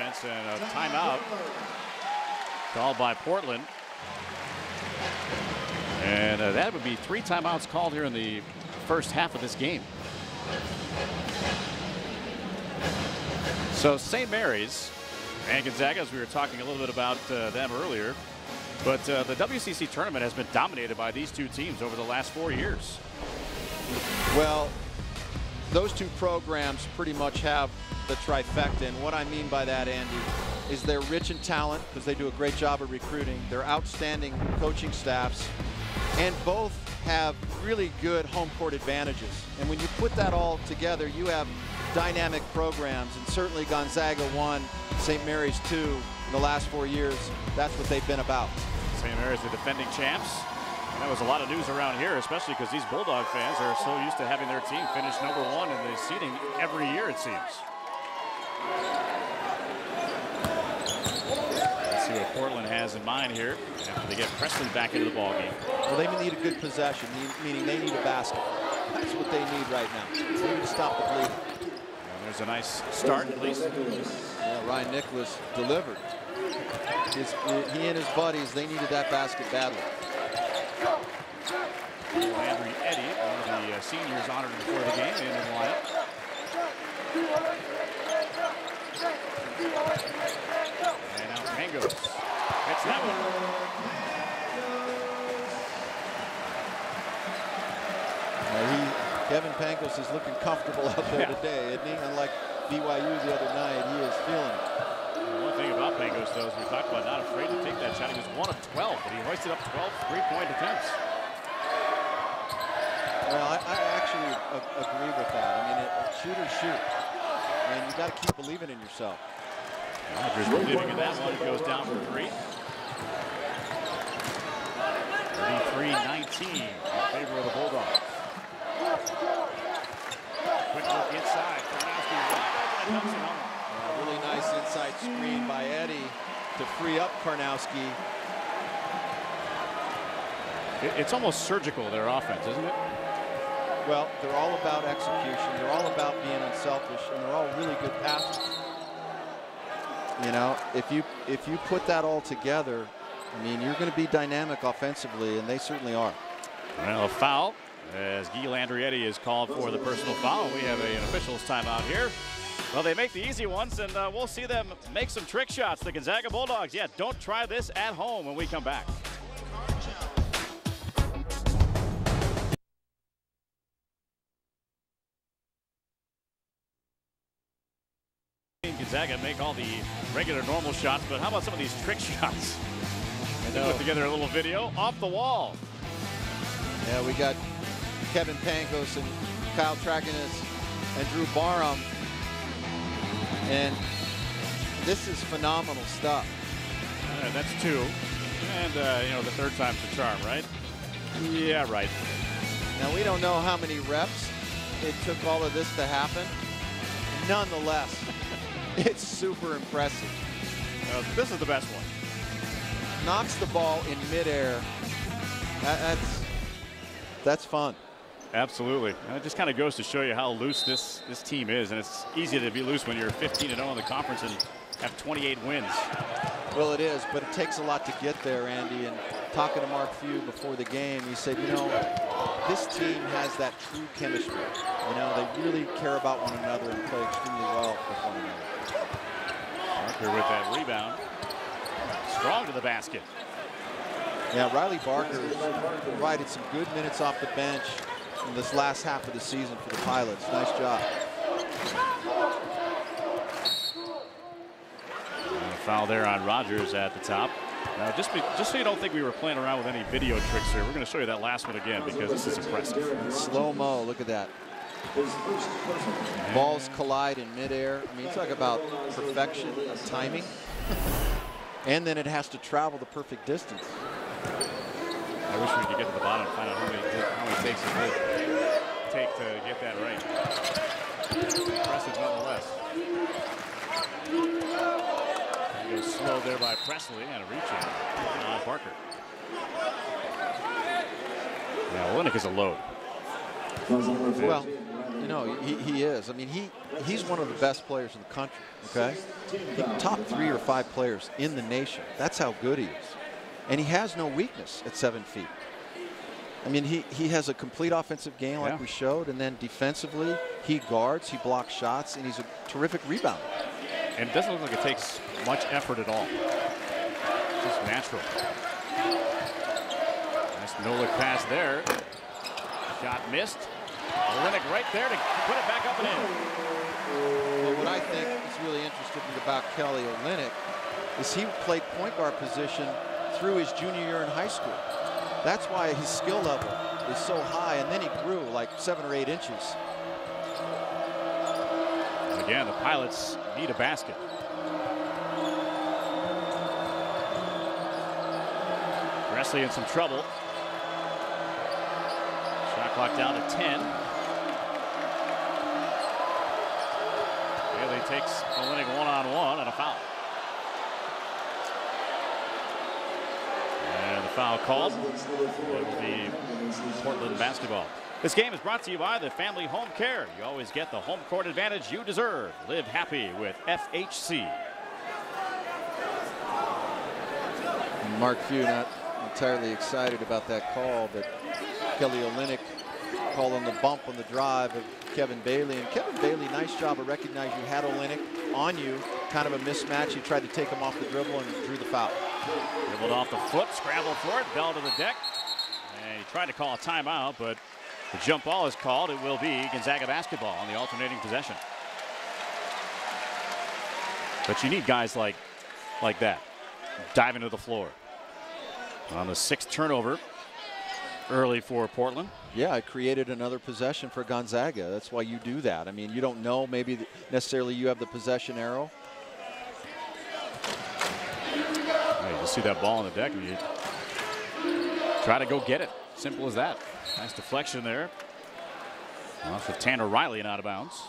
and a timeout called by Portland. And uh, that would be three timeouts called here in the first half of this game. So St. Mary's and Gonzaga, as we were talking a little bit about uh, them earlier, but uh, the WCC tournament has been dominated by these two teams over the last four years. Well, those two programs pretty much have the trifecta. And what I mean by that, Andy, is they're rich in talent because they do a great job of recruiting. They're outstanding coaching staffs. And both have really good home court advantages. And when you put that all together, you have dynamic programs. And certainly Gonzaga won, St. Mary's two in the last four years. That's what they've been about. St. Mary's the defending champs. That was a lot of news around here, especially because these Bulldog fans are so used to having their team finish number one in the seeding every year, it seems. Let's see what Portland has in mind here after they get Pressley back into the ballgame. Well, they need a good possession, meaning they need a basket. That's what they need right now. They need to stop the bleeding. And there's a nice start, at least. Yeah, Ryan Nicholas delivered. His, he and his buddies, they needed that basket badly. Landry Edi, one of the uh, seniors honored before the game, in the lineup. And now Pangos. That's that one. Uh, he, Kevin Pangos is looking comfortable out there yeah. today, isn't he? Unlike BYU the other night, he is feeling it. Thing about Pangos, though, is we talked about not afraid to take that shot. He was one of 12, but he hoisted up 12 three-point attempts. Well, I, I actually agree with that. I mean, it, shoot or shoot. And you got to keep believing in yourself. Rogers believing in that one. Goes down for three. 33-19 in favor of the Bulldogs. Quick look inside. A inside screen by Edi to free up Karnowski. It's almost surgical, their offense, isn't it? Well, they're all about execution. They're all about being unselfish, and they're all really good passers. You know, if you if you put that all together, I mean, you're going to be dynamic offensively, and they certainly are. Well, a foul as Guy Landry Edi is called for the personal foul. We have a, an officials timeout here. Well, they make the easy ones, and uh, we'll see them make some trick shots. The Gonzaga Bulldogs. Yeah, don't try this at home when we come back. Gonzaga make all the regular normal shots, but how about some of these trick shots? And they put together a little video off the wall. Yeah, we got Kevin Pangos and Kyle Dranginis and Drew Barham. And this is phenomenal stuff. Uh, that's two. And, uh, you know, the third time's the charm, right? Yeah, right. Now, we don't know how many reps it took all of this to happen. Nonetheless, it's super impressive. Uh, this is the best one. Knocks the ball in midair. That, that's that's fun. Absolutely. And it just kind of goes to show you how loose this this team is, and it's easy to be loose when you're 15 0 in the conference and have 28 wins. Well, it is, but it takes a lot to get there, Andy. And talking to Mark Few before the game, he said, you know, this team has that true chemistry. You know, they really care about one another and play extremely well with one another. Barker with that rebound. Strong to the basket. Yeah, Riley Barker provided some good minutes off the bench in this last half of the season for the Pilots. Nice job. And a foul there on Rogers at the top. Now, just, be, just so you don't think we were playing around with any video tricks here, we're going to show you that last one again because this is impressive. Slow-mo, look at that. Balls collide in midair. I mean, talk about perfection of timing. and then it has to travel the perfect distance. I wish we could get to the bottom and find out how many, how many takes it would take to get that right. Impressive nonetheless. He goes slow there by Pressley and a reach in on Parker. Now, Olynyk is a load. Well, You know, he, he is. I mean, he he's one of the best players in the country. Okay, he, top three or five players in the nation. That's how good he is, and he has no weakness at seven feet. I mean, he, he has a complete offensive game like Yeah. we showed, and then defensively, he guards, he blocks shots, and he's a terrific rebounder. And it doesn't look like it takes much effort at all. Just natural. Nice no-look pass there. Shot missed. Olynyk right there to put it back up and in. Well, what I think is really interesting about Kelly Olynyk is he played point guard position through his junior year in high school. That's why his skill level is so high, and then he grew like seven or eight inches. Again, the Pilots need a basket. Pressley in some trouble. Shot clock down to 10. Bailey takes Olynyk one-on-one and a foul. And the foul called. It will be Portland basketball. This game is brought to you by the Family Home Care. You always get the home court advantage you deserve. Live happy with FHC. Mark Few not entirely excited about that call, but Kelly Olynyk calling the bump on the drive of Kevin Bailey. And Kevin Bailey, nice job of recognizing you had Olynyk on you, kind of a mismatch. He tried to take him off the dribble and drew the foul. Dribbled off the foot, scrambled for it, bell to the deck. And he tried to call a timeout, but the jump ball is called. It will be Gonzaga basketball on the alternating possession. But you need guys like, like that, diving to the floor. On the sixth turnover, early for Portland. Yeah, it created another possession for Gonzaga. That's why you do that. I mean, you don't know maybe necessarily you have the possession arrow. Hey, you see that ball on the deck and you try to go get it. Simple as that. Nice deflection there. Off of Tanner Riley and out of bounds.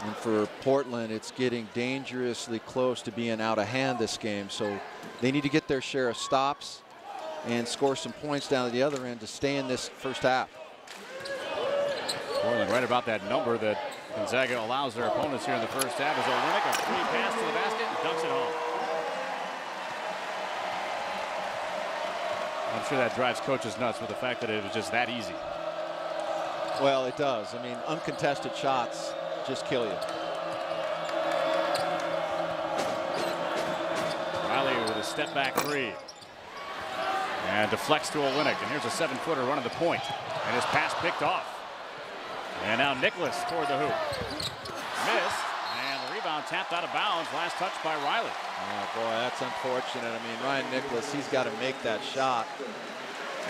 And for Portland, it's getting dangerously close to being out of hand this game. So they need to get their share of stops and score some points down at the other end to stay in this first half. Portland right about that number that Gonzaga allows their opponents here in the first half as Olynyk a free pass to the basket and dunks it home. I'm sure that drives coaches nuts with the fact that it was just that easy. Well, it does. I mean, uncontested shots just kill you. Riley with a step back three. And deflects to Olynyk. And here's a seven footer running the point. And his pass picked off. And now Nicholas toward the hoop. Missed. Tapped out of bounds. Last touch by Riley. Oh, boy, that's unfortunate. I mean, Ryan Nicholas, he's got to make that shot.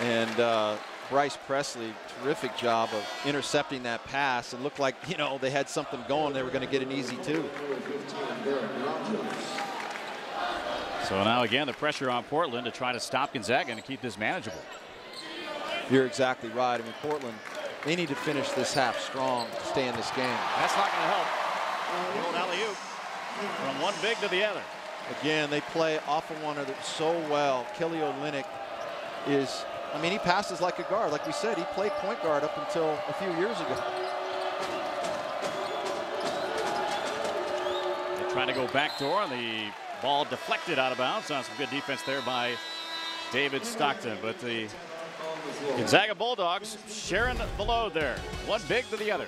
And uh, Bryce Pressley, terrific job of intercepting that pass. It looked like, you know, they had something going. They were going to get an easy two. So now again, the pressure on Portland to try to stop Gonzaga and keep this manageable. You're exactly right. I mean, Portland, they need to finish this half strong to stay in this game. That's not going to help. The old alley-oop from one big to the other. Again, they play off of one another so well. Kelly Olynyk is, I mean, he passes like a guard. Like we said, he played point guard up until a few years ago. They try to go backdoor, and the ball deflected out of bounds. On some good defense there by David Stockton. But the Gonzaga Bulldogs sharing the load there. One big to the other.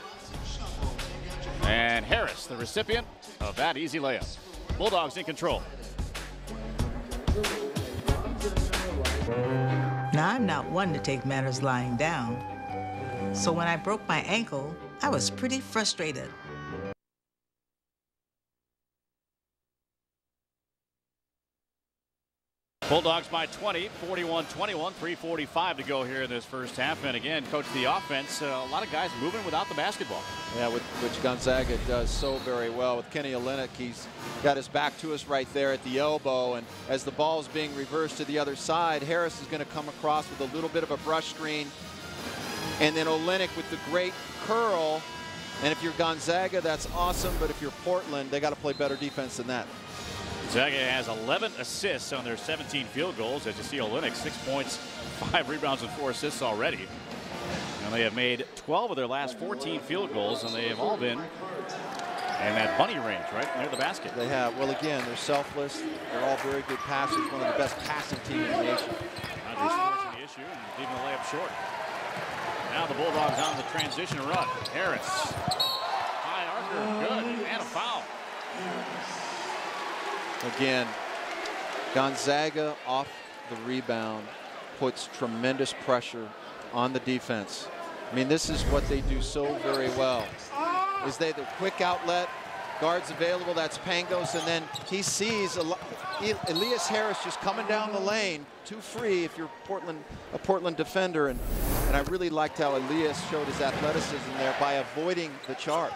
And Harris, the recipient of that easy layup. Bulldogs in control. Now, I'm not one to take matters lying down. So when I broke my ankle, I was pretty frustrated. Bulldogs by 20, 41-21, 345 to go here in this first half. And again, coach the offense, uh, a lot of guys moving without the basketball. Yeah, with, which Gonzaga does so very well. With Kenny Olynyk, he's got his back to us right there at the elbow. And as the ball is being reversed to the other side, Harris is going to come across with a little bit of a brush screen. And then Olynyk with the great curl. And if you're Gonzaga, that's awesome. But if you're Portland, they got to play better defense than that. Gonzaga has 11 assists on their 17 field goals. As you see, Olynyk, six points, five rebounds, and four assists already. And they have made 12 of their last 14 field goals, and they have all been in that bunny range, right near the basket. They have. Well, again, they're selfless. They're all very good passers. One of the best passing teams in the nation. Rogers forcing the issue and leaving the layup short. Now the Bulldogs on the transition run. Harris. High archer. Good. And a foul. Again, Gonzaga off the rebound puts tremendous pressure on the defense. I mean, this is what they do so very well. Is they the quick outlet, guards available, that's Pangos, and then he sees Elias Harris just coming down the lane, too free if you're Portland a Portland defender, and and I really liked how Elias showed his athleticism there by avoiding the charge.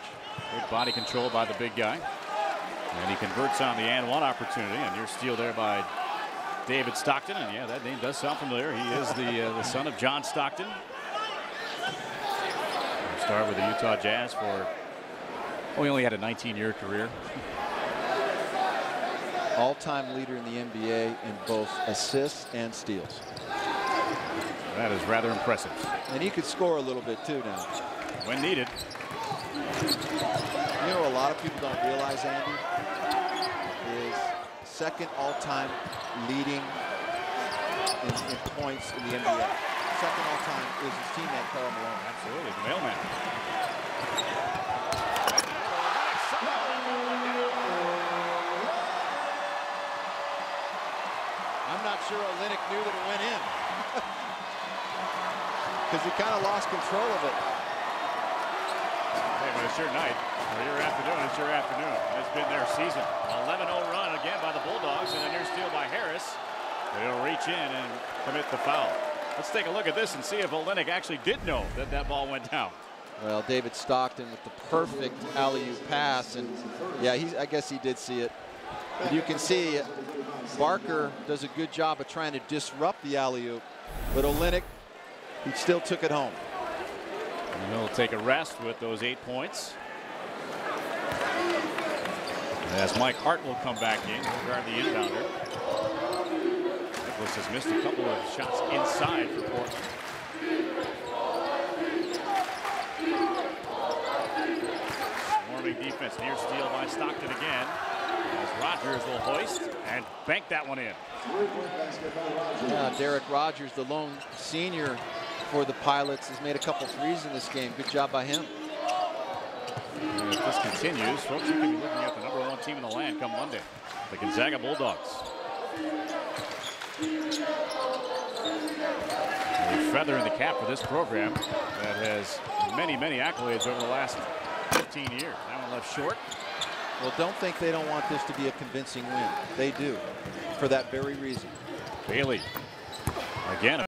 Good body control by the big guy. And he converts on the and one opportunity, and you're steal there by David Stockton. And yeah, that name does sound familiar. He is the uh, the son of John Stockton. Started with the Utah Jazz for. Oh, he only had a 19-year career. All-time leader in the NBA in both assists and steals. That is rather impressive. And he could score a little bit too now. When needed. You know, a lot of people don't realize, Andy, second all-time leading in, in, points in the NBA. Second all-time is his teammate Karl Malone. Absolutely, the mailman. I'm not sure Olynyk knew that it went in. Because he kind of lost control of it. Hey, but it's your night, or your afternoon, it's your afternoon. It's been their season. 11-0 run again by the Bulldogs, and a near steal by Harris. But he'll reach in and commit the foul. Let's take a look at this and see if Olynyk actually did know that that ball went down. Well, David Stockton with the perfect alley-oop pass, and yeah, he, I guess he did see it. But you can see Barker does a good job of trying to disrupt the alley-oop, but Olynyk, he still took it home. And he'll take a rest with those eight points. As Mike Hart will come back in, guard the inbounder. Nicholas has missed a couple of shots inside for Portland. Defense, near steal by Stockton again. As Rogers will hoist and bank that one in. Derek Rogers, the lone senior for the Pilots, has made a couple threes in this game. Good job by him. And if this continues, folks, you could be looking at the number one team in the land come Monday, the Gonzaga Bulldogs. A feather in the cap for this program that has many, many accolades over the last 15 years. That one left short. Well, don't think they don't want this to be a convincing win. They do, for that very reason. Bailey, again,